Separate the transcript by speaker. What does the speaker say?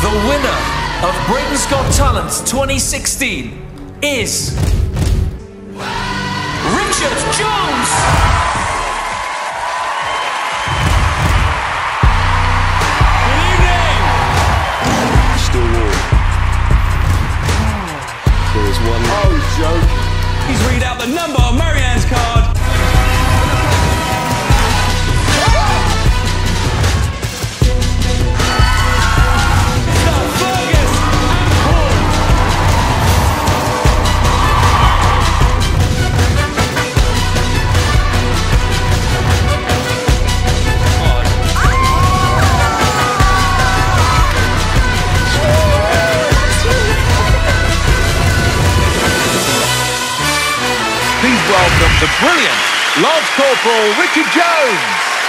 Speaker 1: The winner of Britain's Got Talent 2016 is Richard Jones.
Speaker 2: Good evening.
Speaker 3: Still warm. There is one.
Speaker 2: Oh, joke. Please read out the number
Speaker 4: Please welcome the brilliant Lance Corporal Richard Jones.